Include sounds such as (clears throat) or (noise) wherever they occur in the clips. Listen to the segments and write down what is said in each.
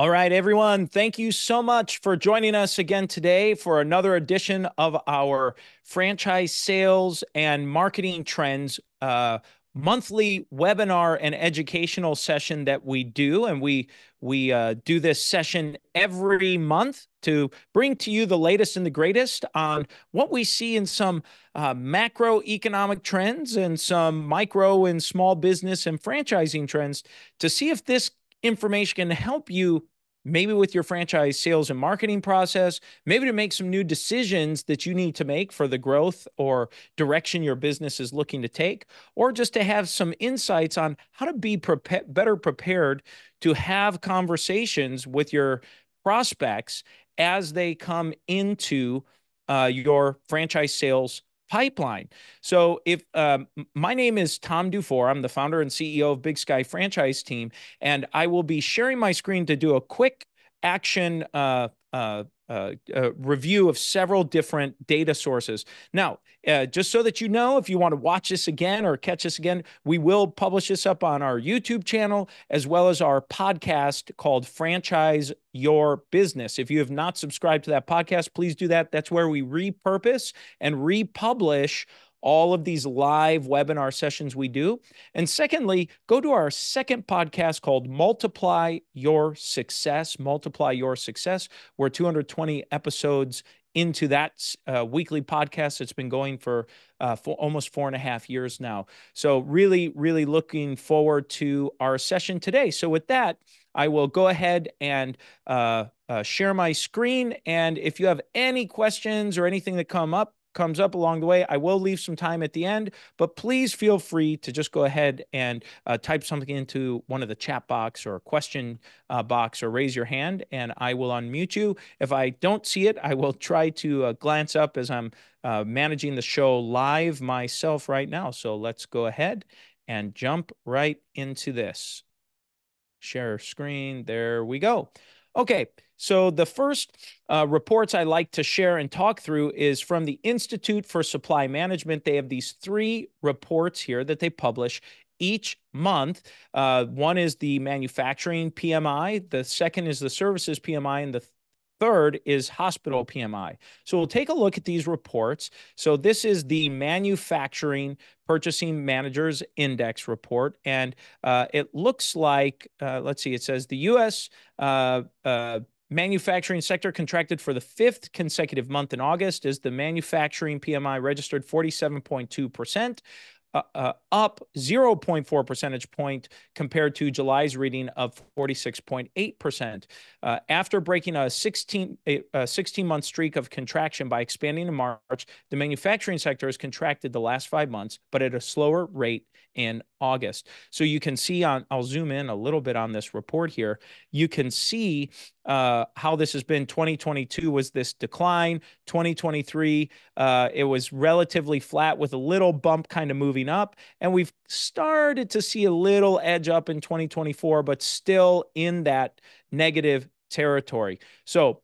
All right, everyone. Thank you so much for joining us again today for another edition of our franchise sales and marketing trends uh, monthly webinar and educational session that we do, and we we uh, do this session every month to bring to you the latest and the greatest on what we see in some uh, macroeconomic trends and some micro and small business and franchising trends to see if this information can help you maybe with your franchise sales and marketing process, maybe to make some new decisions that you need to make for the growth or direction your business is looking to take, or just to have some insights on how to be better prepared to have conversations with your prospects as they come into uh, your franchise sales pipeline. So if um, my name is Tom DuFore, I'm the founder and CEO of Big Sky Franchise Team, and I will be sharing my screen to do a quick action uh, uh, uh, uh, review of several different data sources. Now, uh, just so that you know, if you want to watch this again or catch this again, we will publish this up on our YouTube channel as well as our podcast called Franchise Your Business. If you have not subscribed to that podcast, please do that. That's where we repurpose and republish all of these live webinar sessions we do. And secondly, go to our second podcast called Multiply Your Success. Multiply Your Success. We're 220 episodes into that uh, weekly podcast. It's been going for, uh, for almost four and a half years now. So, really, really looking forward to our session today. So, with that, I will go ahead and uh, uh share my screen. And if you have any questions or anything that come up, comes up along the way. I will leave some time at the end, but please feel free to just go ahead and uh, type something into one of the chat box or question uh, box or raise your hand and I will unmute you. If I don't see it, I will (laughs) try to uh, glance up as I'm uh, managing the show live myself right now. So let's go ahead and jump right into this. Share screen. There we go. Okay. So, the first uh, reports I like to share and talk through is from the Institute for Supply Management. They have these three reports here that they publish each month. Uh, one is the manufacturing PMI, the second is the services PMI, and the Third is hospital PMI. So we'll take a look at these reports. So this is the Manufacturing Purchasing Managers Index report. And uh, it looks like, uh, let's see, it says the US uh, uh, manufacturing sector contracted for the fifth consecutive month in August as the manufacturing PMI registered 47.2%. Uh, uh, up 0.4 percentage point compared to July's reading of 46.8%. Uh, after breaking a 16 a 16 month streak of contraction by expanding in March, the manufacturing sector has contracted the last five months, but at a slower rate in August. So you can see on, I'll zoom in a little bit on this report here. You can see uh, how this has been 2022 was this decline 2023 uh, it was relatively flat with a little bump kind of moving up and we've started to see a little edge up in 2024 but still in that negative territory so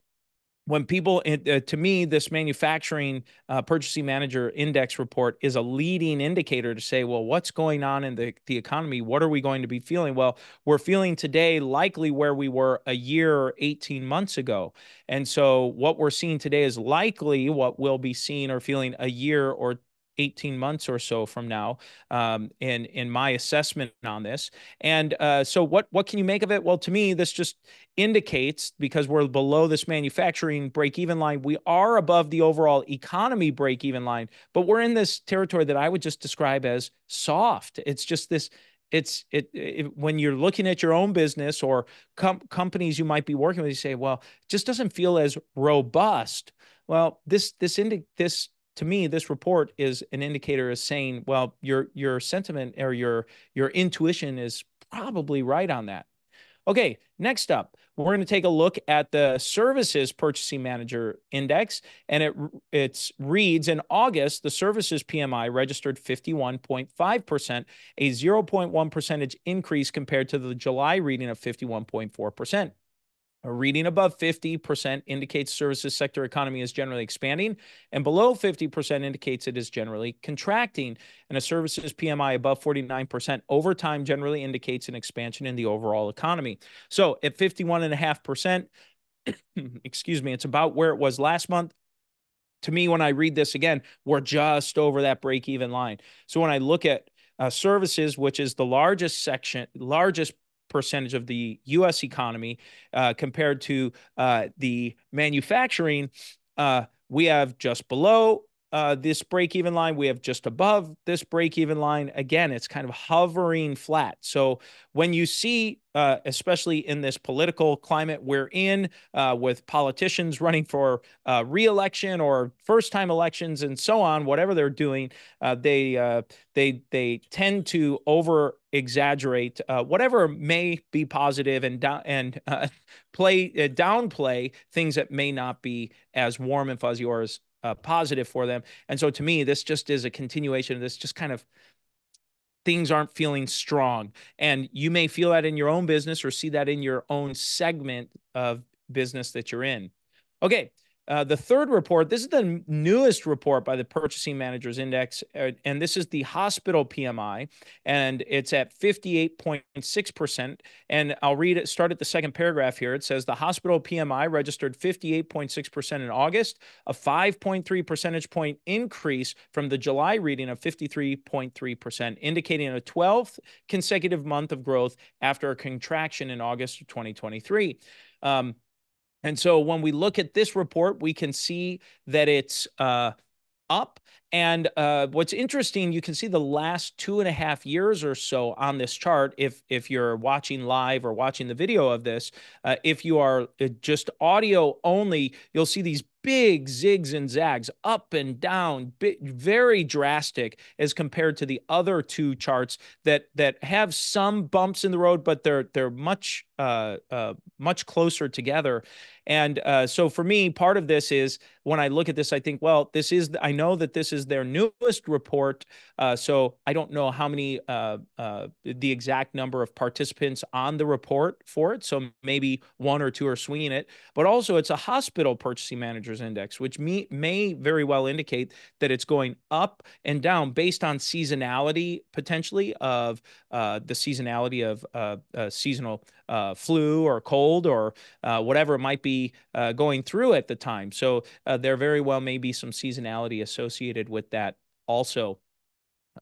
when people uh, to me this manufacturing uh, purchasing manager index report is a leading indicator to say well what's going on in the, the economy? What are we going to be feeling? Well we're feeling today likely where we were a year or 18 months ago. And so what we're seeing today is likely what we'll be seeing or feeling a year or 18 months or so from now um, in in my assessment on this. And uh, so what what can you make of it? Well to me this just indicates because we're below this manufacturing break even line we are above the overall economy break even line but we're in this territory that i would just describe as soft. It's just this it's it, it, when you're looking at your own business or com- companies you might be working with you say well just doesn't feel as robust. Well this this indi- this to me, this report is an indicator of saying, well, your your sentiment or your your intuition is probably right on that. Okay, next up, we're going to take a look at the Services Purchasing Manager Index, and it it reads in August the Services PMI registered 51.5 percent, a 0.1 percentage increase compared to the July reading of 51.4 percent. A reading above 50% indicates services sector economy is generally expanding, and below 50% indicates it is generally contracting. And a services PMI above 49% over time generally indicates an expansion in the overall economy. So at 51.5%, (clears throat) excuse me, it's about where it was last month. To me, when I read this again, we're just over that break even line. So when I look at uh, services, which is the largest section, largest percentage of the U.S. economy uh, compared to uh, the manufacturing, uh, we have just below uh, this break even line. We have just above this break even line. Again, it's kind of hovering flat. So when you see, uh, especially in this political climate we're in, uh, with politicians running for reelection or first time elections and so on, whatever they're doing, they they they tend to over exaggerate uh, whatever may be positive and down and (laughs) play downplay things that may not be as warm and fuzzy or as uh, positive for them. And so to me, this just is a continuation of this just kind of things aren't feeling strong. And you may feel that in your own business or see that in your own segment of business that you're in. Okay. Uh, the third report, this is the newest report by the Purchasing Managers Index, uh, and this is the hospital PMI, and it's at 58.6%. And I'll read it, start at the second paragraph here. It says the hospital PMI registered 58.6% in August, a 5.3 percentage point increase from the July reading of 53.3%, indicating a 12th consecutive month of growth after a contraction in August of 2023. Um, and so when we look at this report, we can see that it's uh, up. And uh, what's interesting, you can see the last two and a half years or so on this chart. If if you're watching live or watching the video of this, uh, if you are uh, just audio only, you'll see these big zigs and zags up and down, very drastic as compared to the other two charts that that have some bumps in the road, but they're they're much uh, uh, much closer together. And uh, so for me, part of this is when I look at this, I think, well, this is I know that this is their newest report, uh, so I don't know how many uh, uh, the exact number of participants on the report for it. So maybe one or two are swinging it, but also it's a hospital purchasing index, which may, may very well indicate that it's going up and down based on seasonality potentially of uh, the seasonality of uh, uh, seasonal uh, flu or cold or uh, whatever it might be uh, going through at the time. So there very well may be some seasonality associated with that also.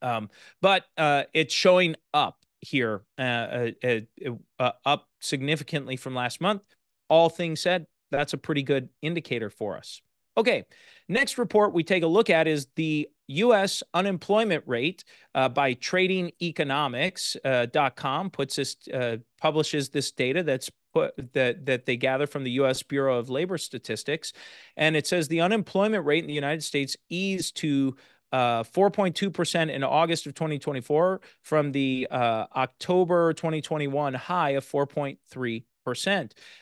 Um, but it's showing up here, up significantly from last month. All things said, that's a pretty good indicator for us. Okay, next report we take a look at is the U.S. unemployment rate uh, by TradingEconomics.com uh, puts this uh, publishes this data that's put that that they gather from the U.S. Bureau of Labor Statistics, and it says the unemployment rate in the United States eased to uh, 4.2% in August of 2024 from the uh, October 2021 high of 4.3%.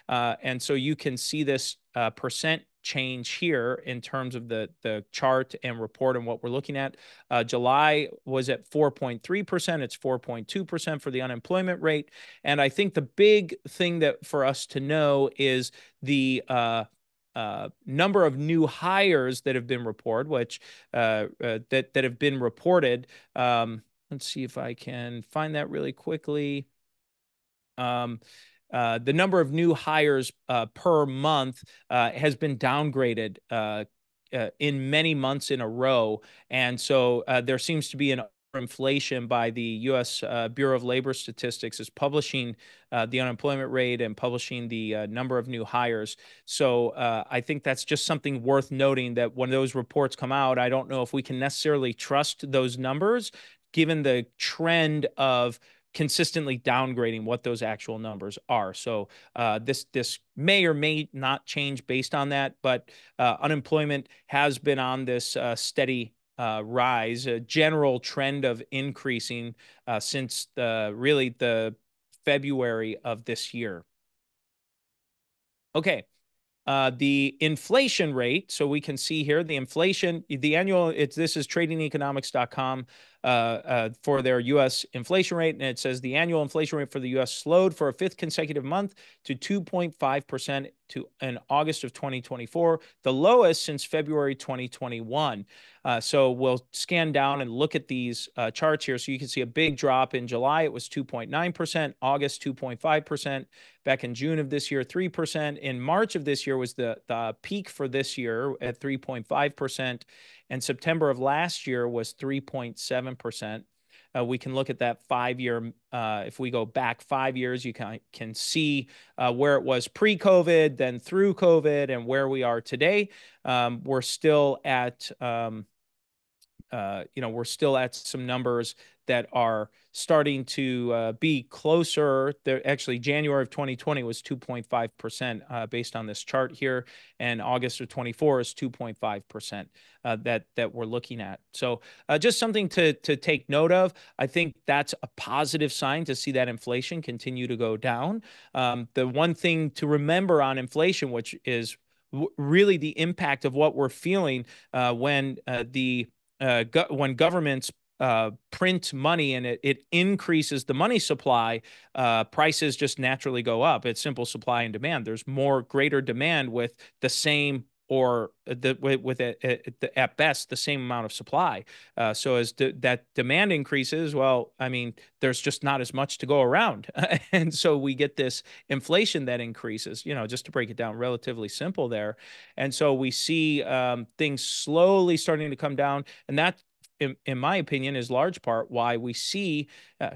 Uh, and so you can see this uh, percent change here in terms of the the chart and report and what we're looking at. Uh, July was at 4.3%. It's 4.2% for the unemployment rate. And I think the big thing that for us to know is the uh, uh, number of new hires that have been reported, which uh, uh, that that have been reported. Um, let's see if I can find that really quickly. Um, uh, the number of new hires uh, per month uh, has been downgraded uh, uh, in many months in a row. And so there seems to be an inflation by the U.S. Bureau of Labor Statistics is publishing the unemployment rate and publishing the number of new hires. So I think that's just something worth noting that when those reports come out, I don't know if we can necessarily trust those numbers given the trend of consistently downgrading what those actual numbers are. So uh, this this may or may not change based on that, but uh, unemployment has been on this uh, steady uh, rise, a general trend of increasing uh, since the really the February of this year. Okay. Uh, the inflation rate, so we can see here the inflation, the annual, it's this is tradingeconomics.com uh, uh, for their U.S. inflation rate, and it says the annual inflation rate for the U.S. slowed for a fifth consecutive month to 2.5 percent to in August of 2024, the lowest since February 2021. Uh, so we'll scan down and look at these uh, charts here. So you can see a big drop in July. It was 2.9%, August 2.5%, back in June of this year 3%. In March of this year was the, the peak for this year at 3.5%, and September of last year was 3.7%. Uh, we can look at that five year. Uh, if we go back five years, you can can see uh, where it was pre COVID, then through COVID, and where we are today. Um, we're still at um, uh, you know, we're still at some numbers that are starting to uh, be closer. Actually, January of 2020 was 2.5 percent uh, based on this chart here, and August of 24 is 2.5 percent uh, that that we're looking at. So, uh, just something to to take note of. I think that's a positive sign to see that inflation continue to go down. Um, the one thing to remember on inflation, which is really the impact of what we're feeling when the uh, go- when governments uh, print money and it, it increases the money supply, uh, prices just naturally go up. It's simple supply and demand. There's more greater demand with the same or the, with, at best the same amount of supply. Uh, so as de- that demand increases, well, I mean, there's just not as much to go around, (laughs) and so we get this inflation that increases. You know, just to break it down, relatively simple there, and so we see um, things slowly starting to come down, and that in, in, my opinion, is large part why we see uh,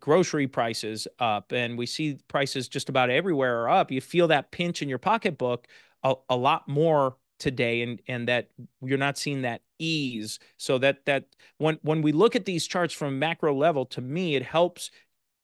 grocery prices up and we see prices just about everywhere are up. You feel that pinch in your pocketbook a, a lot more today and and that you're not seeing that ease. So that that when when we look at these charts from macro level to me it helps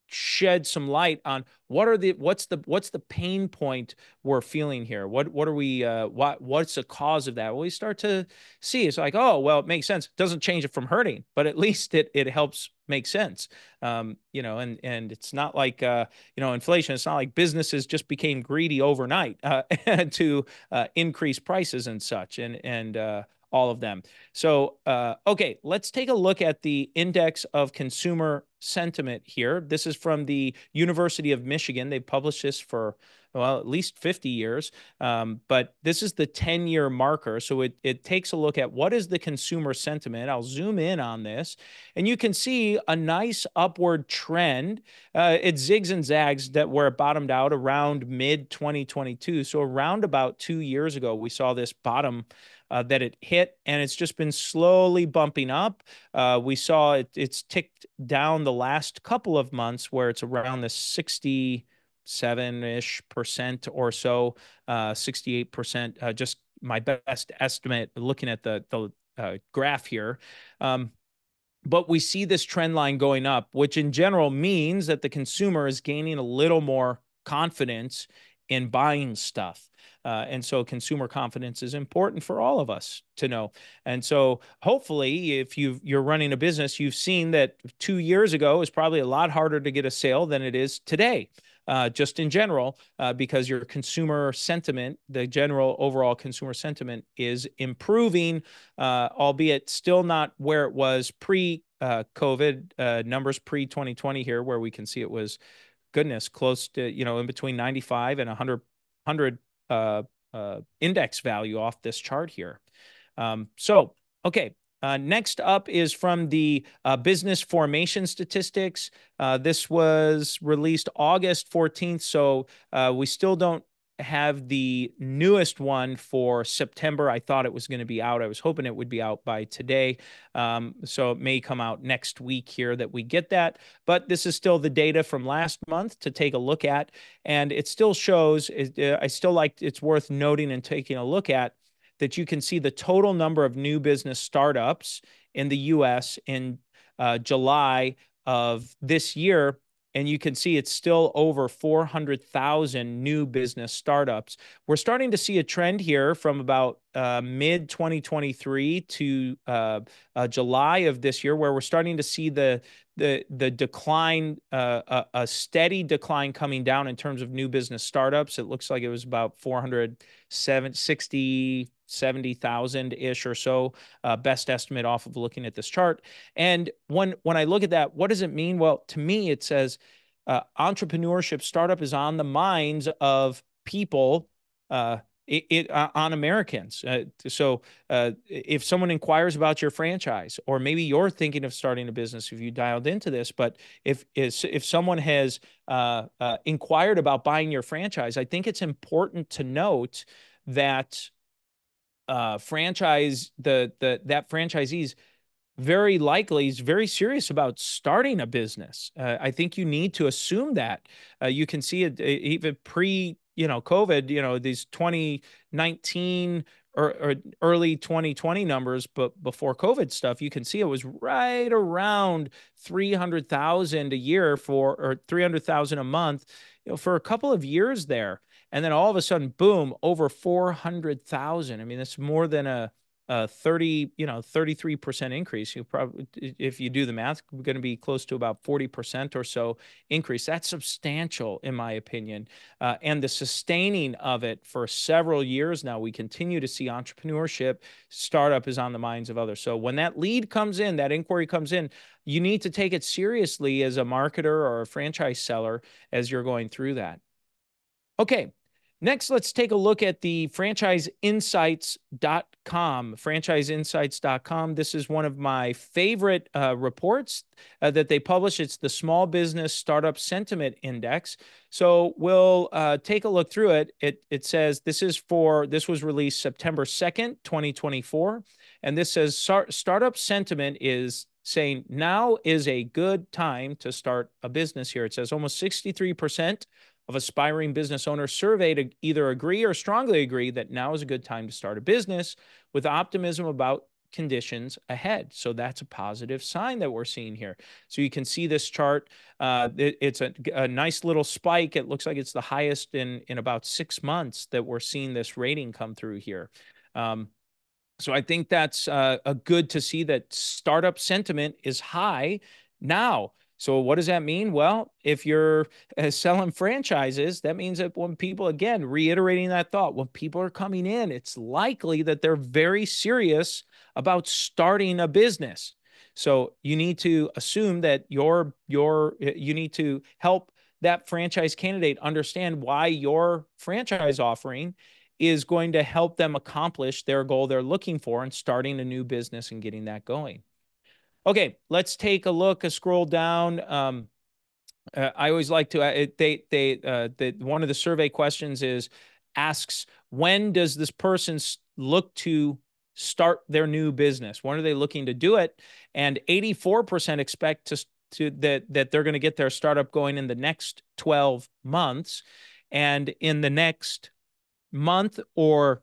shed some light on what are the what's the what's the pain point we're feeling here? What what are we uh what what's the cause of that? Well we start to see it's like oh well it makes sense. It doesn't change it from hurting but at (laughs) least it it helps make sense. Um you know and and it's not like uh you know inflation it's not like businesses just became greedy overnight uh (laughs) to uh increase prices and such. And and uh all of them. So, uh, okay, let's take a look at the index of consumer sentiment here. This is from the University of Michigan. They published this for well at least 50 years, um, but this is the 10 year marker. So it it takes a look at what is the consumer sentiment. I'll zoom in on this, and you can see a nice upward trend. Uh, it zigs and zags that where it bottomed out around mid 2022. So around about two years ago, we saw this bottom uh, that it hit, and it's just been slowly bumping up. Uh, we saw it, it's ticked down the last couple of months where it's around the 67 ish percent or so, uh, 68 percent, uh, just my best estimate looking at the, the uh, graph here. Um, but we see this trend line going up, which in general means that the consumer is gaining a little more confidence in buying stuff. Uh, and so consumer confidence is important for all of us to know. And so hopefully, if you you're running a business, you've seen that two years ago is probably a lot harder to get a sale than it is today. Uh, just in general, uh, because your consumer sentiment, the general overall consumer sentiment is improving, uh, albeit still not where it was pre uh, COVID uh, numbers pre 2020 here, where we can see it was goodness close to, you know, in between 95 and 100, 100 uh, uh, index value off this chart here. Um, so, okay. Uh, next up is from the uh, business formation statistics. Uh, this was released August 14th, so uh, we still don't have the newest one for September. I thought it was going to be out. I was hoping it would be out by today. Um, so it may come out next week here that we get that. But this is still the data from last month to take a look at. And it still shows, uh, I still like, it's worth noting and taking a look at that you can see the total number of new business startups in the US in uh, July of this year and you can see it's still over 400,000 new business startups. We're starting to see a trend here from about uh, mid 2023 to uh, uh, July of this year, where we're starting to see the the the decline, uh, a, a, steady decline coming down in terms of new business startups. It looks like it was about 460 70,000 ish or so, uh, best estimate off of looking at this chart. And when, when I look at that, what does it mean? Well, to me, it says uh, entrepreneurship startup is on the minds of people uh, it, it uh, on Americans. Uh, so uh, if someone inquires about your franchise, or maybe you're thinking of starting a business, if you dialed into this, but if if someone has uh, uh, inquired about buying your franchise, I think it's important to note that uh, franchise the the that franchisees very likely is very serious about starting a business. I think you need to assume that. you can see it even pre you know covid you know these 2019 or, or, early 2020 numbers but before covid stuff you can see it was right around 300,000 a year for or 300,000 a month you know for a couple of years there and then all of a sudden boom over 400,000 i mean that's more than a a 30, you know, 33% increase. You probably, if you do the math, we're going to be close to about 40% or so increase. That's substantial, in my opinion. Uh, and the sustaining of it for several years now, we continue to see entrepreneurship, startup is on the minds of others. So when that lead comes in, that inquiry comes in, you need to take it seriously as a marketer or a franchise seller as you're going through that. Okay, Next, let's take a look at the franchiseinsights.com. Franchiseinsights.com. This is one of my favorite uh, reports uh, that they publish. It's the Small Business Startup Sentiment Index. So we'll uh, take a look through it. It it says this is for this was released September second, twenty twenty four, and this says startup sentiment is saying now is a good time to start a business here. It says almost sixty three percent of aspiring business owners surveyed to either agree or strongly agree that now is a good time to start a business with optimism about conditions ahead. So that's a positive sign that we're seeing here. So you can see this chart. Uh, it, it's a, a, nice little spike. It looks like it's the highest in in about six months that we're seeing this rating come through here. Um, so I think that's uh, a good to see that startup sentiment is high now. So what does that mean? Well, if you're uh, selling franchises, that means that when people again reiterating that thought, when people are coming in, it's likely that they're very serious about starting a business. So you need to assume that your your you need to help that franchise candidate understand why your franchise offering is going to help them accomplish their goal they're looking for and starting a new business and getting that going. Okay, let's take a look, a scroll down. Um, uh, I always like to, uh, they, they, uh, the, one of the survey questions is, asks, when does this person look to start their new business? When are they looking to do it? And 84% expect to, to that, that they're going to get their startup going in the next 12 months. And in the next month or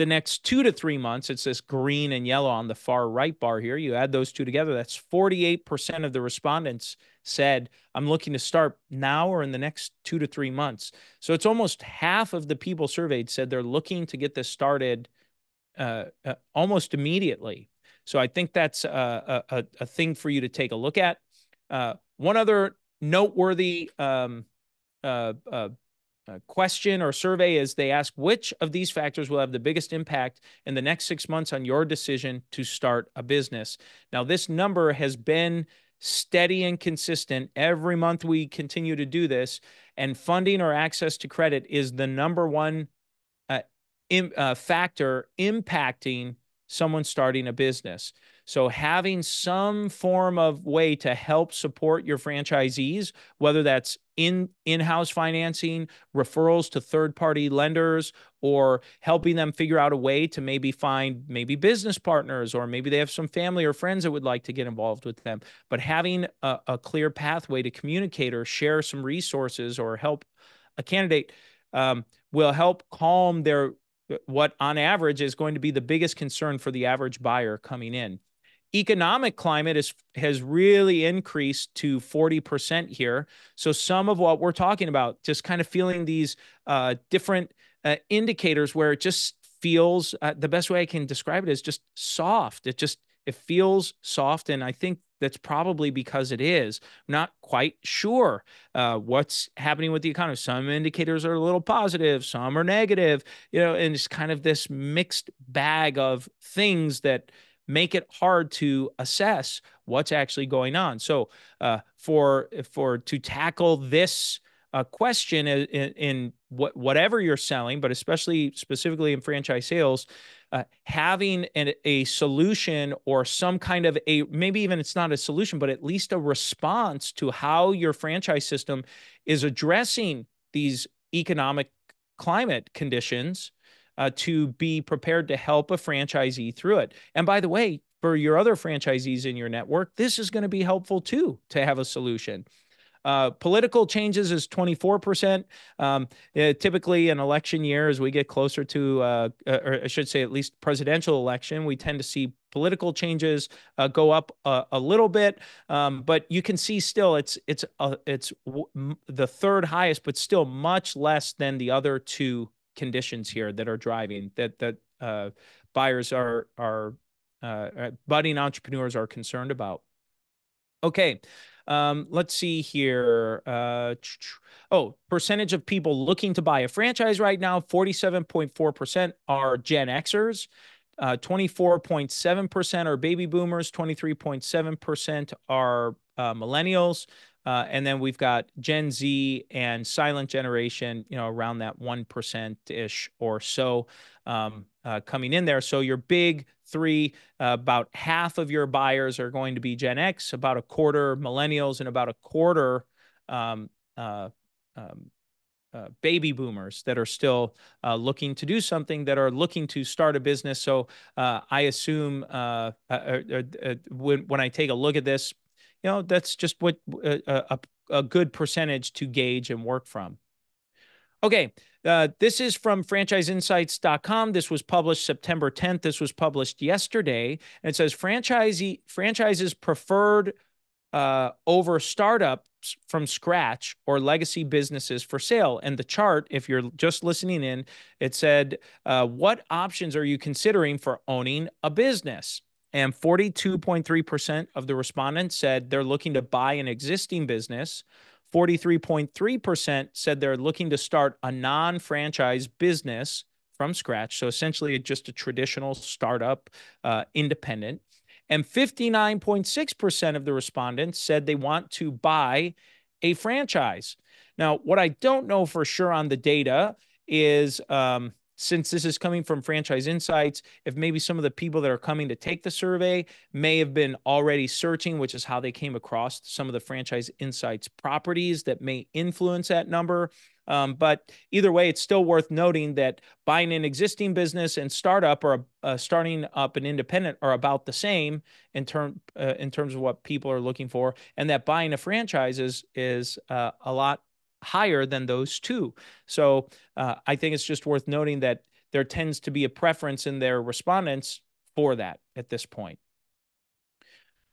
the next two to three months, it's this green and yellow on the far right bar here. You add those two together, that's 48% of the respondents said, I'm looking to start now or in the next two to three months. So it's almost half of the people surveyed said they're looking to get this started uh, uh, almost immediately. So I think that's a, a, a, thing for you to take a look at. Uh, one other noteworthy um, uh, uh, question or survey is they ask which of these factors will have the biggest impact in the next six months on your decision to start a business. Now, this number has been steady and consistent. Every month we continue to do this, and funding or access to credit is the number one uh, uh, factor impacting someone starting a business. So having some form of way to help support your franchisees, whether that's in in-house financing, referrals to third-party lenders, or helping them figure out a way to maybe find maybe business partners, or maybe they have some family or friends that would like to get involved with them. But having a, a clear pathway to communicate or share some resources or help a candidate um, will help calm their what on average is going to be the biggest concern for the average buyer coming in economic climate is has really increased to 40% here so some of what we're talking about just kind of feeling these uh, different uh, indicators where it just feels uh, the best way i can describe it is just soft it just it feels soft and i think that's probably because it is. Not quite sure uh, what's happening with the economy. Some indicators are a little positive, some are negative, you know, and it's kind of this mixed bag of things that make it hard to assess what's actually going on. So, uh, for for to tackle this uh, question in, in what, whatever you're selling, but especially specifically in franchise sales, uh, having an, a solution or some kind of a maybe even it's not a solution, but at least a response to how your franchise system is addressing these economic climate conditions uh, to be prepared to help a franchisee through it. And by the way, for your other franchisees in your network, this is going to be helpful too to have a solution. Uh, political changes is 24%. Um, uh, typically, an election year, as we get closer to, uh, uh, or I should say, at least presidential election, we tend to see political changes uh, go up a, a little bit. Um, but you can see still it's it's uh, it's the third highest, but still much less than the other two conditions here that are driving that that buyers are are uh, budding entrepreneurs are concerned about. Okay. Um, let's see here. Uh, oh, percentage of people looking to buy a franchise right now 47.4% are Gen Xers. Uh, 24.7% are baby boomers, 23.7% are uh, millennials. Uh, and then we've got Gen Z and silent generation, you know, around that 1% ish or so um, uh, coming in there. So your big three, uh, about half of your buyers are going to be Gen X, about a quarter millennials, and about a quarter um, uh, um, uh, baby boomers that are still uh, looking to do something, that are looking to start a business. So uh, I assume uh, uh, when when I take a look at this, you know, that's just what a, a good percentage to gauge and work from. Okay, uh, this is from franchiseinsights.com. This was published September 10th. This was published yesterday. And it says franchisee franchises preferred uh, over startups from scratch or legacy businesses for sale. And the chart, if you're just listening in, it said, uh, What options are you considering for owning a business? And 42.3% of the respondents said they're looking to buy an existing business. 43.3% said they're looking to start a non franchise business from scratch. So essentially, just a traditional startup, uh, independent. And 59.6% of the respondents said they want to buy a franchise. Now, what I don't know for sure on the data is um, since this is coming from Franchise Insights, if maybe some of the people that are coming to take the survey may have been already searching, which is how they came across some of the Franchise Insights properties that may influence that number. Um, but either way, it's still worth noting that buying an existing business and startup or uh, starting up an independent are about the same in term uh, in terms of what people are looking for, and that buying a franchise is is uh, a lot higher than those two. So uh, I think it's just worth noting that there tends to be a preference in their respondents for that at this point.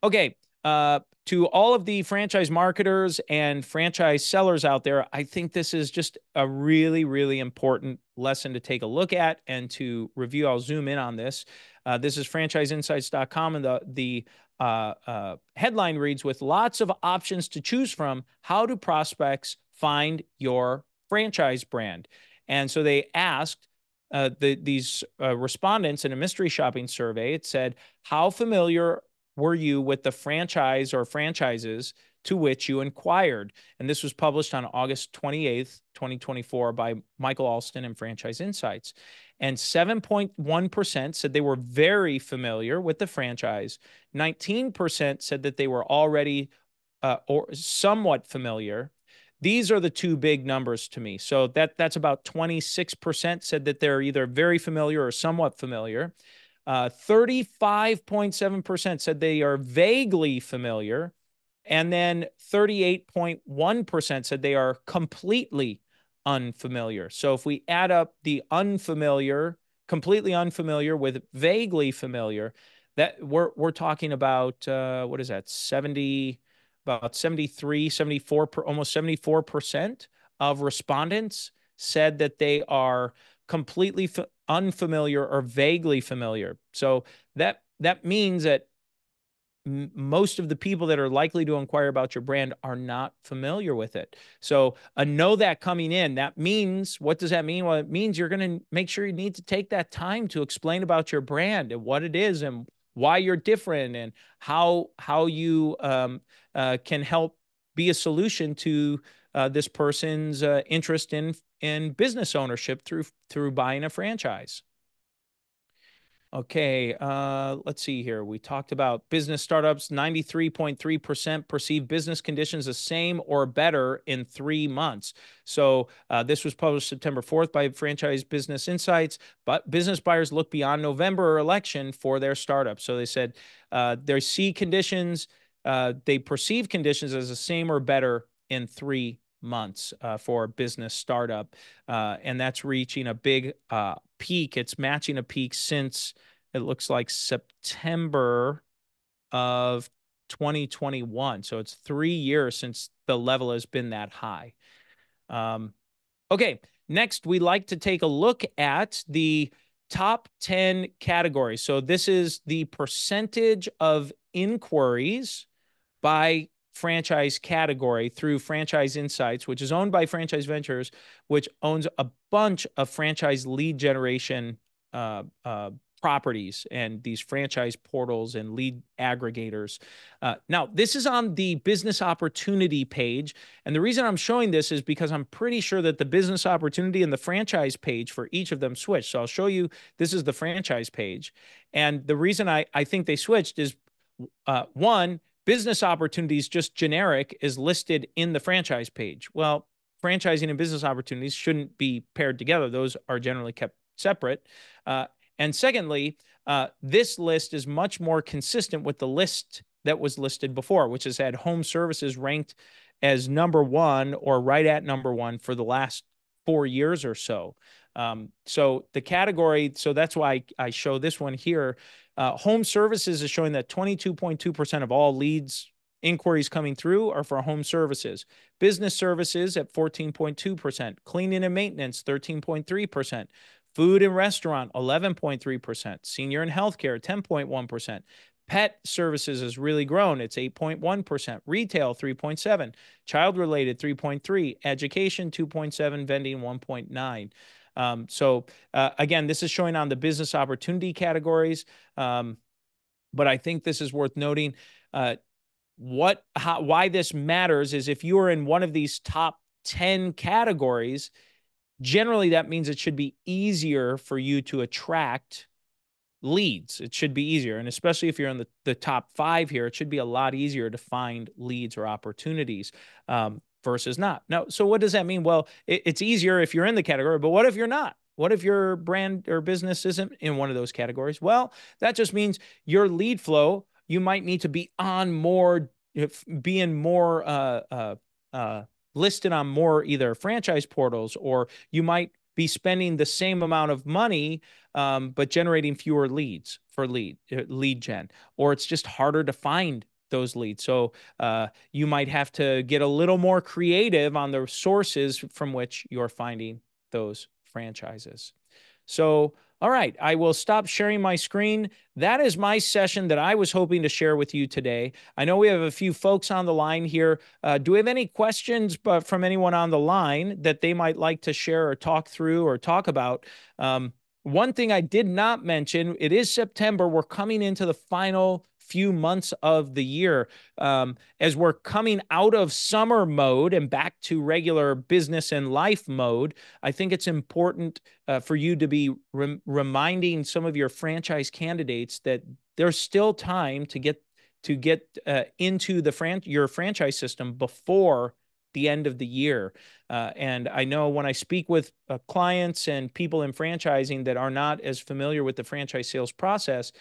Okay. Uh, to all of the franchise marketers and franchise sellers out there, I think this is just a really, really important lesson to take a look at and to review. I'll zoom in on this. Uh, this is franchiseinsights.com, and the the uh, uh, headline reads with lots of options to choose from. How do prospects find your franchise brand. And so they asked uh, the, these uh, respondents in a mystery shopping survey. It said, How familiar were you with the franchise or franchises to which you inquired? And this was published on August 28th, 2024, by Michael Alston and Franchise Insights. And 7.1% said they were very familiar with the franchise. 19% said that they were already uh, or somewhat familiar. These are the two big numbers to me. So that that's about 26% said that they're either very familiar or somewhat familiar. Uh, 35.7% said they are vaguely familiar. And then 38.1% said they are completely unfamiliar. So if we add up the unfamiliar, completely unfamiliar with vaguely familiar, that we're we're talking about uh, what is that? 70 about 73, 74, almost 74% of respondents said that they are completely unfamiliar or vaguely familiar. So that that means that most of the people that are likely to inquire about your brand are not familiar with it. So, uh, know that coming in. That means, what does that mean? Well, it means you're going to make sure you need to take that time to explain about your brand and what it is and why you're different and how how you um, uh, can help be a solution to uh, this person's uh, interest in in business ownership through through buying a franchise. Okay, uh, let's see here. We talked about business startups. 93.3% perceive business conditions the same or better in three months. So uh, this was published September 4th by Franchise Business Insights. But business buyers look beyond November election for their startup. So they said uh, they see conditions, uh, they perceive conditions as the same or better in three months uh, for a business startup, uh, and that's reaching a big uh, peak. It's matching a peak since it looks like September of 2021. So it's three years since the level has been that high. Um, okay, next we like to take a look at the top 10 categories. So this is the percentage of inquiries by franchise category through Franchise Insights, which is owned by Franchise Ventures, which owns a bunch of franchise lead generation uh, uh, properties and these franchise portals and lead aggregators. Uh, now, this is on the business opportunity page. And the reason I'm showing this is because I'm pretty sure that the business opportunity and the franchise page for each of them switched. So I'll show you this is the franchise page. And the reason I, I think they switched is uh, one, business opportunities just generic is listed in the franchise page. Well, franchising and business opportunities shouldn't be paired together. Those are generally kept separate. Uh, and secondly, uh, this list is much more consistent with the list that was listed before, which has had home services ranked as number one or right at number one for the last four years or so. Um, so the category, so that's why I show this one here. Uh, home services is showing that 22.2% of all leads inquiries coming through are for home services. Business services at 14.2%, cleaning and maintenance 13.3%, food and restaurant 11.3%, senior and healthcare 10.1%. Pet services has really grown. It's 8.1%, retail 3.7, child related 3.3, education 2.7, vending 1.9. Um, so uh, again, this is showing on the business opportunity categories. Um, but I think this is worth noting. Uh, what, how, why this matters is if you are in one of these top 10 categories, generally that means it should be easier for you to attract leads. It should be easier. And especially if you're in the, the top five here, it should be a lot easier to find leads or opportunities. Um, versus not. Now, so what does that mean? Well, it, it's easier if you're in the category, but what if you're not? What if your brand or business isn't in one of those categories? Well, that just means your lead flow, you might need to be on more, being more uh, uh, uh, listed on more either franchise portals, or you might be spending the same amount of money, um, but generating fewer leads for lead uh, lead gen, or it's just harder to find those leads. So uh, you might have to get a little more creative on the sources from which you're finding those franchises. So, all right, I will stop sharing my screen. That is my session that I was hoping to share with you today. I know we have a few folks on the line here. Uh, do we have any questions but from anyone on the line that they might like to share or talk through or talk about? Um, one thing I did not mention, it is September. We're coming into the final few months of the year um, as we're coming out of summer mode and back to regular business and life mode. I think it's important uh, for you to be rem- reminding some of your franchise candidates that there's still time to get to get uh, into the fran- your franchise system before the end of the year. Uh, and I know when I speak with uh, clients and people in franchising that are not as familiar with the franchise sales process,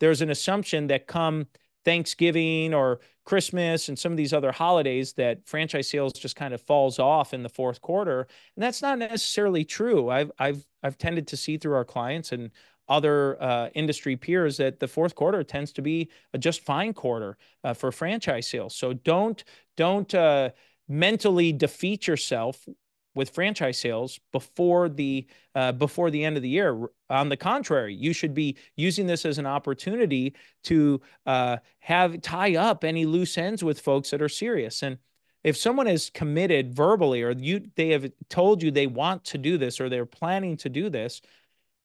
there's an assumption that come Thanksgiving or Christmas and some of these other holidays that franchise sales just kind of falls off in the fourth quarter. And that's not necessarily true. I've I've I've tended to see through our clients and other uh, industry peers that the fourth quarter tends to be a just fine quarter uh, for franchise sales. So don't don't uh, mentally defeat yourself with franchise sales before the uh, before the end of the year. On the contrary, you should be using this as an opportunity to uh, have tie up any loose ends with folks that are serious. And if someone is committed verbally, or you they have told you they want to do this, or they're planning to do this,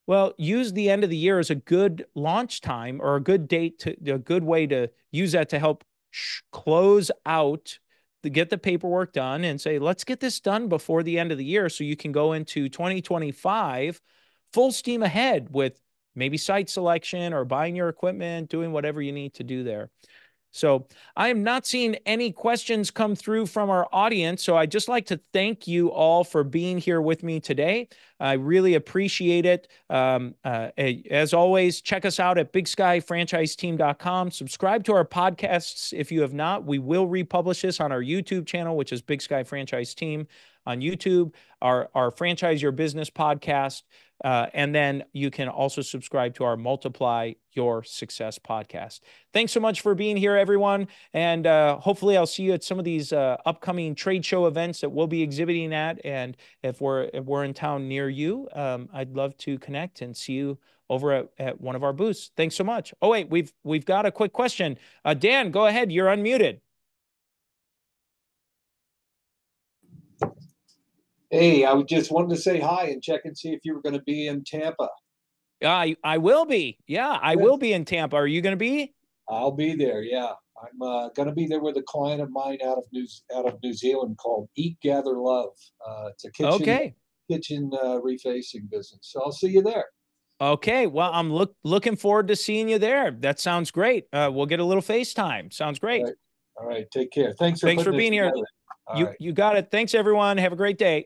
well, use the end of the year as a good launch time or a good date to a good way to use that to help sh- close out to get the paperwork done and say, let's get this done before the end of the year so you can go into 2025 full steam ahead with maybe site selection or buying your equipment, doing whatever you need to do there. So I am not seeing any questions come through from our audience. So I'd just like to thank you all for being here with me today. I really appreciate it. Um, uh, as always, check us out at bigskyfranchiseteam.com. Subscribe to our podcasts if you have not. We will republish this on our YouTube channel, which is Big Sky Franchise Team on YouTube, our, our Franchise Your Business podcast. Uh, and then you can also subscribe to our Multiply Your Success podcast. Thanks so much for being here, everyone. And uh, hopefully, I'll see you at some of these uh, upcoming trade show events that we'll be exhibiting at. And if we're if we're in town near you, um, I'd love to connect and see you over at, at one of our booths. Thanks so much. Oh wait, we've we've got a quick question. Uh, Dan, go ahead. You're unmuted. Hey, I just wanted to say hi and check and see if you were going to be in Tampa. I I will be. Yeah, I will be in Tampa. Are you going to be? I'll be there. Yeah, I'm uh, going to be there with a client of mine out of New out of New Zealand called Eat Gather Love. Uh, it's a kitchen Okay. kitchen uh, refacing business. So I'll see you there. Okay. Well, I'm look looking forward to seeing you there. That sounds great. Uh, we'll get a little FaceTime. Sounds great. Right. All right, take care. Thanks for Thanks for being here. All You right. you got it. Thanks everyone. Have a great day.